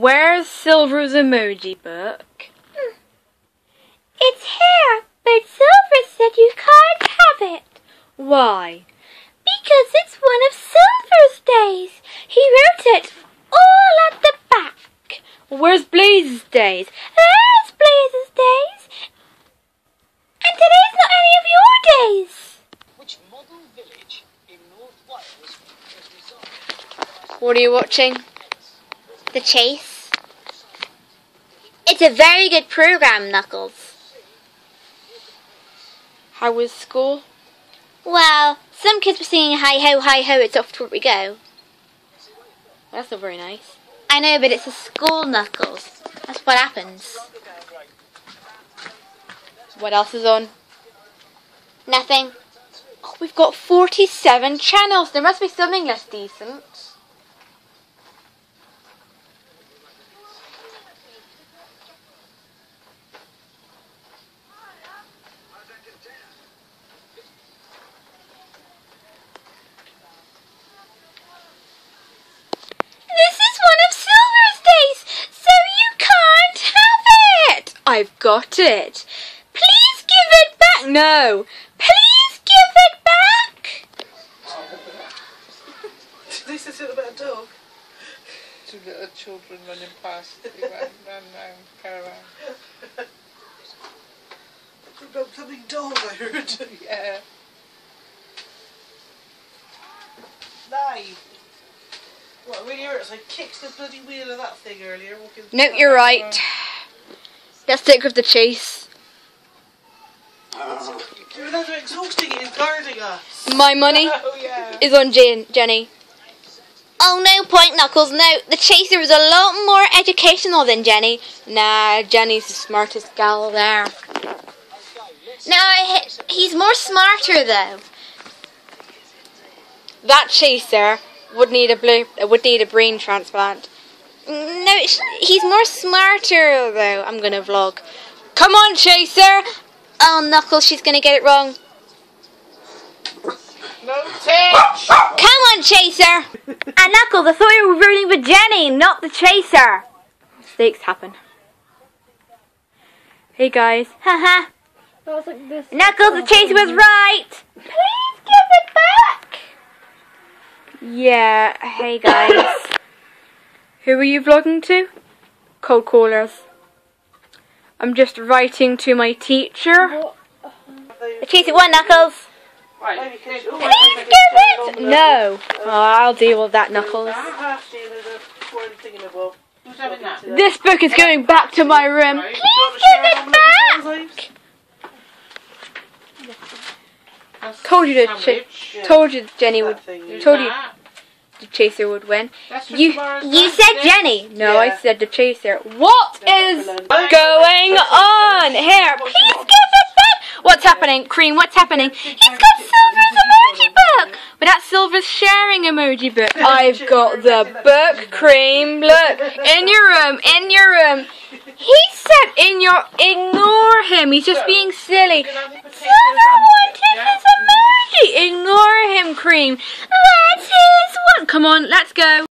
Where's Silver's emoji book? Hmm. It's here, but Silver said you can't have it. Why? Because it's one of Silver's days. He wrote it all at the back. Where's Blaze's days? There's Blaze's days. And today's not any of your days. Which model village in North Wales has resigned What are you watching? The Chase. It's a very good program, Knuckles. How was school? Well, some kids were singing hi ho, hi ho, it's off to where we go. That's not very nice. I know, but it's a school, Knuckles. That's what happens. What else is on? Nothing. Oh, we've got 47 channels. There must be something less decent. This is one of Silver's days, so you can't have it. I've got it. Please give it back. No. Please give it back. This is about a dog. Two little children running past. They ran, ran round, caravan. About something dog, I heard. Yeah. Live. What really hurts? I kicked the bloody wheel of that thing earlier. Walking No, you're right. Let's stick with the chase. You're not exhausting it in guarding us. My money Oh yeah. is on Jen- Jenny. Oh, no point, Knuckles. No, the Chaser is a lot more educational than Jenny. Nah, Jenny's the smartest gal there. No, he's more smarter though. That chaser would need a blue, would need a brain transplant. No, he's more smarter though. I'm gonna vlog. Come on, chaser. Oh, Knuckles, she's gonna get it wrong. No touch! Come on, Chaser. and Knuckles, I thought you were rooting for Jenny, not the Chaser. Mistakes happen. Hey guys. Haha. Knuckles, the Chaser was right. Please give it back. Yeah. Hey guys. Who are you vlogging to? Cold callers. I'm just writing to my teacher. The Chaser won, Knuckles. Right. Please give it. No. Oh, I'll deal with that, Knuckles. I have to with a foreign thingamabob. Who's having that? This book is going back to my room. Please give it back. Told you to. Told you Jenny would. That thing. Who's Told you that? The chaser would win. You- You said yeah? Jenny. No, I said the chaser. What is Going on here? Please give it back. What's happening, Cream? What's happening? He's got Silver's emoji book. But that's Silver's sharing emoji book. I've got the book, Cream. Look, in your room, in your room. He said in your. Ignore him. He's just being silly. You can have the potatoes Silver wanted his emoji. Ignore him, Cream. Come on, let's go.